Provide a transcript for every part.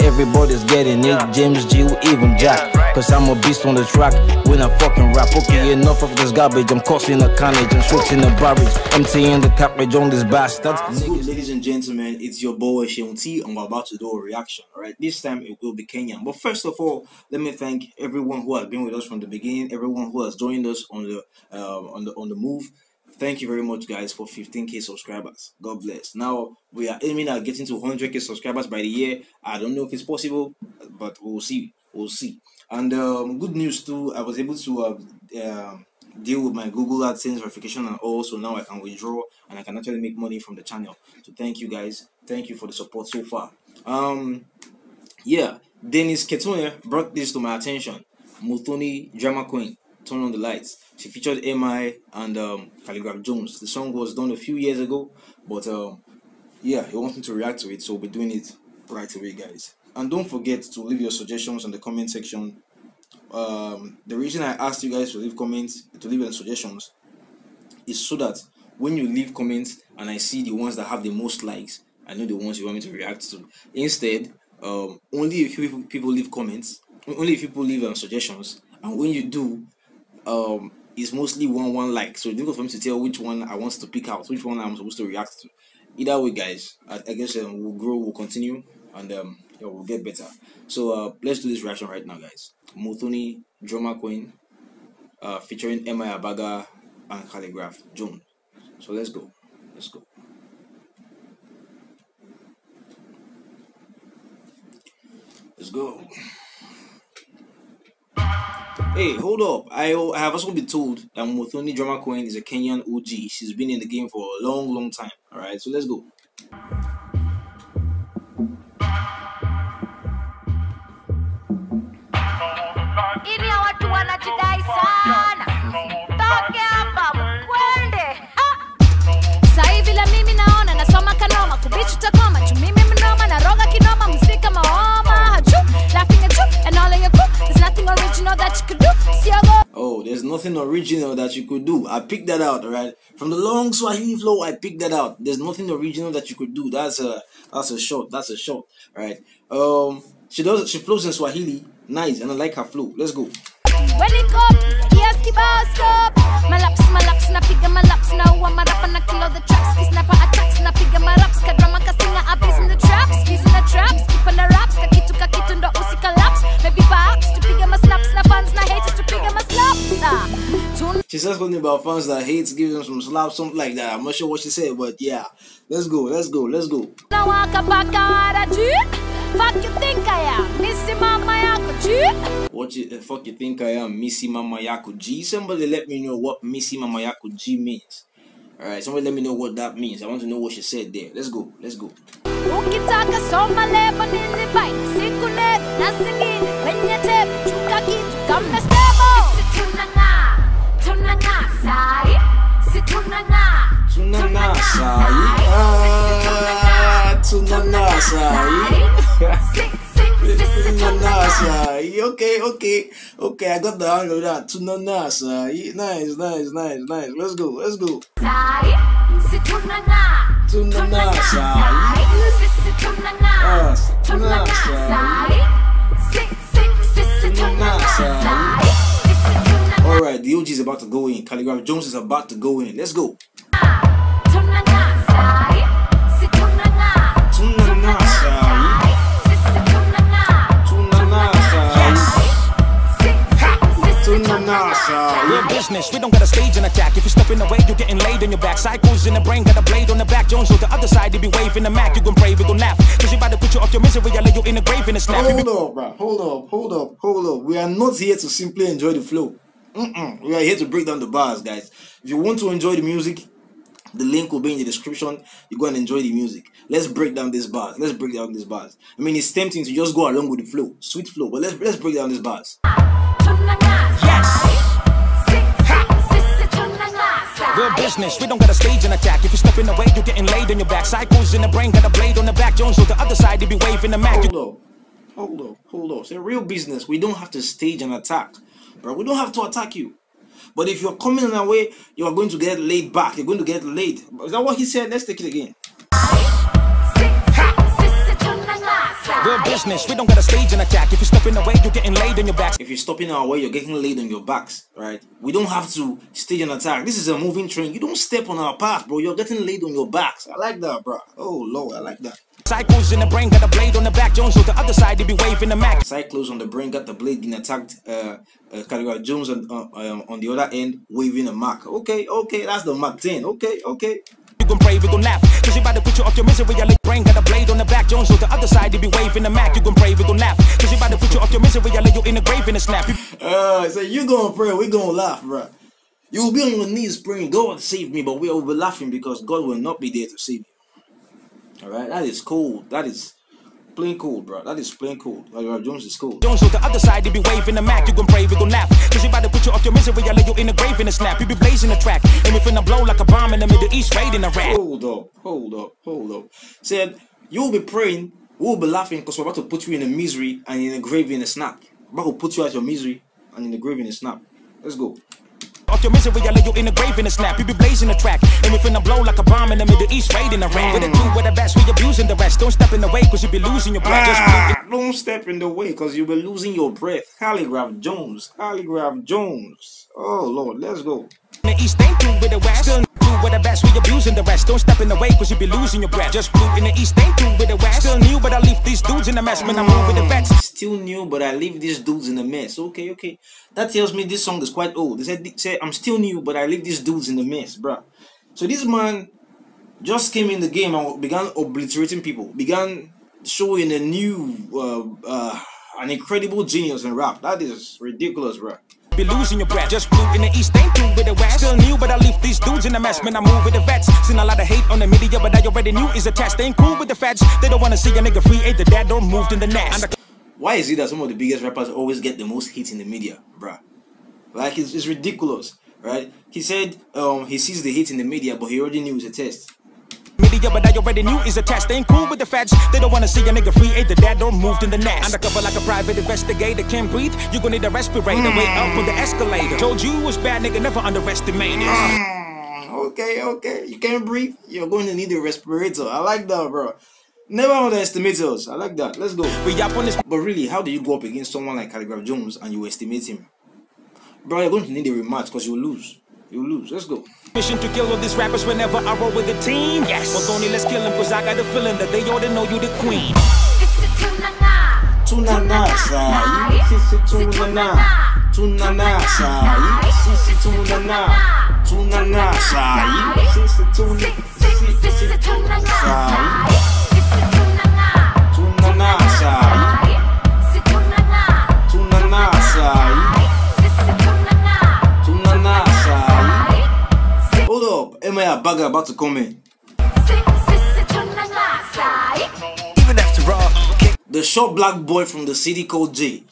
Everybody's getting it, James G, even Jack. Cause I'm a beast on the track when I fucking rap. Okay, enough of this garbage. I'm causing a carnage. I'm switching the barrage. Emptying the cartridge on this bastard. Good, ladies and gentlemen, it's your boy Seun T, and we're about to do a reaction. Alright, this time it will be Kenyan. But first of all, let me thank everyone who has been with us from the beginning, everyone who has joined us on the uh, on the on the move. Thank you very much, guys, for 15k subscribers. God bless. Now we are aiming at getting to 100k subscribers by the year. I don't know if it's possible, but we'll see. We'll see. And um, good news too, I was able to uh, uh, deal with my Google AdSense verification and all, so now I can withdraw and I can actually make money from the channel. So thank you guys. Thank you for the support so far. Um, yeah, Dennis Ketone brought this to my attention. Muthoni Drummer Queen, Turn on the Lights. She featured MI and um, Khaligraph Jones. The song was done a few years ago, but um, yeah, he wants me to react to it, so we'll be doing it right away, guys. And don't forget to leave your suggestions in the comment section. Um, the reason I asked you guys to leave comments, to leave your suggestions, is so that when you leave comments and I see the ones that have the most likes, I know the ones you want me to react to. Instead, um, only if people, people leave comments, only if people leave um, suggestions, and when you do, um, it's mostly one one like. So it's difficult for me to tell which one I want to pick out, which one I'm supposed to react to. Either way, guys, I, I guess um, we'll grow, we'll continue, and um, yeah, we'll get better. So uh, let's do this reaction right now, guys. Muthoni Drummer Queen, uh, featuring MI Abaga and Khaligraph Jones. So let's go. Let's go. Let's go. Hey, hold up. I, I have also been told that Muthoni Drummer Queen is a Kenyan OG. She's been in the game for a long, long time. Alright, so let's go. Original that you could do siogo Oh, there's nothing original that you could do. I picked that out, right? From the long Swahili flow, I picked that out. There's nothing original that you could do. That's a that's a short. That's a short, right? Um, she does she flows in Swahili, nice, and I like her flow. Let's go. Welcome, yes kibao stop Malaps, malaps, napiga malaps Na uwa marapa na kilo the tracks napa attacks, napiga Something about fans that hates giving them some slaps, something like that. I'm not sure what she said, but yeah. Let's go, let's go, let's go. waka baka haraji Fuck you think I am Missy mama yako G What you, the fuck you think I am, Missy Mama Yako G? Somebody let me know what Missy Mama Yako G means. Alright, somebody let me know what that means. I want to know what she said there. Let's go, let's go. ukitaka soma lebo nilibai siku net na zingine Tunanasa, ah, tunanasa, tunanasa. Okay, okay, okay. I got the hang of that. Tunanasa, nice, nice, nice, nice. Let's go, let's go. sai si tunang'aa Tunanasa, sisi tunang'aa ah, tunang'aa tunanasa. sai si si sisi tunang'aa sai sisi tunang'aa All right, the OG is about to go in. Khaligraph Jones is about to go in. Let's go. Real business, we don't got a stage and attack. If you step in the way, you're getting laid on your back. Cycles in the brain, got a blade on the back. Jones on the other side, they be waving the Mac. You gon' pray, we gon' laugh. Cause you about to put you off your misery, I lay you in the grave in a snap. Hold up, bro. Hold up, hold up, hold up. We are not here to simply enjoy the flow. Mm-mm. We are here to break down the bars, guys. If you want to enjoy the music, the link will be in the description. You go and enjoy the music. Let's break down this bars. Let's break down these bars. I mean, it's tempting to just go along with the flow, sweet flow, but let's let's break down these bars. Yes. Real business, we don't got a stage and attack. If you step in the way, you're getting laid on your back. Cycles in the brain, got a blade on the back. Jones on the other side, they be waving the Mac. Hold up, hold up, hold up. It's a real business. We don't have to stage an attack, bro. We don't have to attack you. But if you're coming in our way, you are going to get laid back. You're going to get laid. Is that what he said? Let's take it again. Business, we don't got a stage and attack. If you step in the way, you're getting laid on your back. If you're stopping our way, you're getting laid on your backs, right? We don't have to stage an attack. This is a moving train. You don't step on our path, bro. You're getting laid on your backs. I like that, bro. Oh, Lord, I like that. Cycles in the brain, got a blade on the back. Jones on the other side, they be waving the Mac. Cyclones on the brain got the blade being attacked. Uh, uh, Khaligraph Jones on, uh, um, on the other end waving a mark. Okay, okay, that's the Mark 10. Okay, okay. Gon' pray, we gon' laugh. Cause you about to put you off your misery. Your little brain got a blade on the back. Jones on the other side, they be waving the Mac. You gon' pray, we gon' laugh. Cause you about to put you off your misery. Your you in the grave in a snap. Uh, so you gonna pray, we gonna laugh, bro. You will be on your knees praying, God save me, but we will be laughing because God will not be there to save you. Alright, that is cool. That is plain cool, bro. That is plain cool. Khaligraph Jones is cool. Jones on the other side, they be waving the Mac. You gon' pray, we gon' laugh. Cause you about to put you off your misery. Your you in the grave in a snap. You be blazing the track. And we finna blow like a bomb in the Middle East, raiding Iraq. Hold up, hold up, hold up. Said you'll be praying, we'll be laughing because we're about to put you in a misery and in a grave in a snap. We're about to put you out your misery and in the grave in a snap. Let's go. Off your misery, I lay you in the grave in a snap. You be blazing the track. And we finna blow like a bomb in the Middle East, raiding Iraq. With the two, with the best, we abusing the rest. Don't step in the way, cause you be losing your breath. Just Ah, don't step in the way because you'll be losing your breath. Khaligraph Jones, Khaligraph Jones. Oh Lord, let's go. the East, ain't through with the West. Still with the best, we abusing the rest. Don't step in the way, cause you be losing your breath. Just blue in the East, ain't through with the West. Still new, but I leave these dudes in the mess when I move with the vets. Still new, but I leave these dudes in a mess. Okay, okay. That tells me this song is quite old. They said, said I'm still new, but I leave these dudes in a mess, bruh. So this man just came in the game and began obliterating people, began showing a new, uh, uh, an incredible genius in rap. That is ridiculous, bruh. Be losing your breath. Just blue in the East, ain't through with the West. Still new, but I leave these dudes in a mess Man, I move with the vets. Seen a lot of hate on the media, but I already knew is a test. They ain't cool with the feds. They don't wanna see a nigga free. Ain't the dad don't moved in the nest. Why is it that some of the biggest rappers always get the most hits in the media, bruh? Like it's, it's ridiculous, right? He said um he sees the hit in the media, but he already knew it was a test. media, but I already knew is a test. They ain't cool with the feds. They don't wanna see a nigga free. Ain't the dad don't moved in the nest. Undercover like a private investigator. Can't breathe. You gon' need a respirator. Wait up on the escalator. Told you was bad, nigga. Never underestimate it. Mm, okay, okay. You can't breathe. You're going to need a respirator. I like that, bro. Never underestimate us. I like that. Let's go. We up on this But really, how do you go up against someone like Khaligraph Jones and you estimate him? Bro, you're going to need a rematch because you'll lose. You'll lose. Let's go. mission to kill all these rappers whenever I roll with the team. Yes. But Tony, let's kill him, cause I got a feeling that they ought to know you the queen. Tuna na sayi, sisi tuna na. Tuna na sayi, sisi tuna na sayi. Hold up, MI Abaga about to come in? Even after all, The short black boy from the city called J.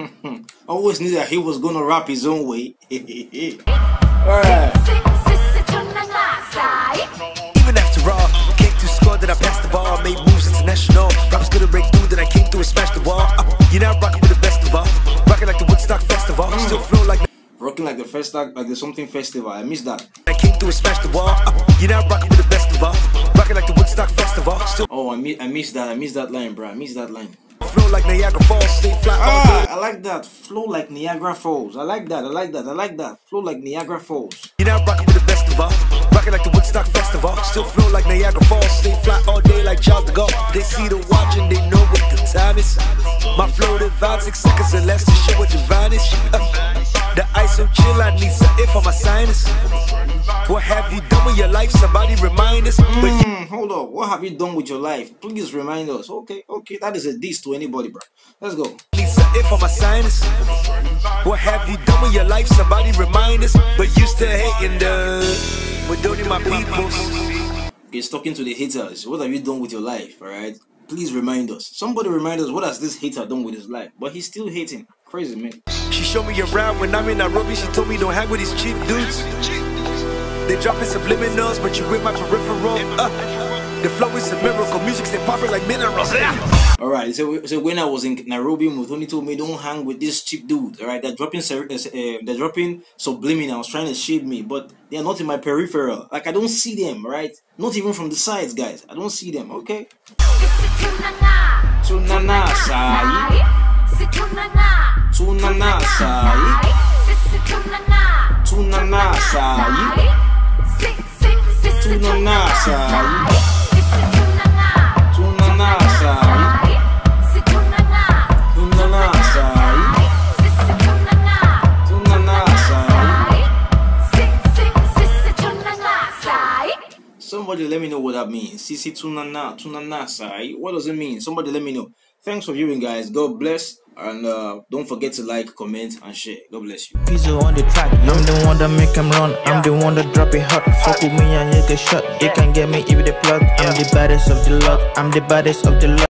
Always knew that he was gonna rap his own way. Alright. Like the like the something festival. I miss that. I came through and smashed the wall. Uh, you're not rocking with the best of all, rocking like the Woodstock Festival. Still Oh, I miss, I missed that. I miss that line, bro. I miss that line. flow like Niagara Falls, stay day. Ah, I like that. Flow like Niagara Falls. I like that. I like that. I like that. Flow like Niagara Falls. You're not rocking with the best of all, rocking like the Woodstock Festival. Still flow like Niagara Falls, stay flat all day like Charles de Gaulle. They see the watch and they know what the time is. My flow divine, six seconds or less to show what your vanish. Uh, the ice so chill, I need something for my sinus. What have you done with your life? Somebody remind us. But you Hmm, hold up. What have you done with your life? Please remind us. Okay, okay. That is a diss to anybody, bro. Let's go. need something for my sinus. What have you done with your life? Somebody remind us. But you still hating the. We're doing my peoples. He's talking to the haters. What have you done with your life? Alright? Please remind us. Somebody remind us what has this hater done with his life? But he's still hating. Crazy man. She showed me around when I'm in Nairobi. She told me don't hang with these cheap dudes. They dropping subliminals, but you with my peripheral. Uh, the flow is a miracle. Music stay popping like minerals. Yeah. Alright, so, so when I was in Nairobi, Muthoni told me don't hang with this cheap dude. Alright, they're dropping ser- uh, uh, they're dropping subliminals, trying to shade me, but they're not in my peripheral. Like I don't see them, right? Not even from the sides, guys. I don't see them. Okay. Tunana sai. Si tunana. Tunana sai. Si si tunana. Tunana sai. Si si si si Tunana sai. Si si tunana. Tunana sai. Tunana. Tunana sai. Si si tunana. Tunana sai. Si si si si tunana. Sai. Somebody let me know what that means. Sisi tunana tunana sai. What does it mean? Somebody let me know. Thanks for viewing, guys. God bless. And uh, don't forget to like, comment, and share. God bless you. Pizzo on the track. I'm the one that make 'em run. I'm the one that drop it hot. Fuck with me and you get shot. They can get me if they plug. I'm the baddest of the lot. I'm the baddest of the lot.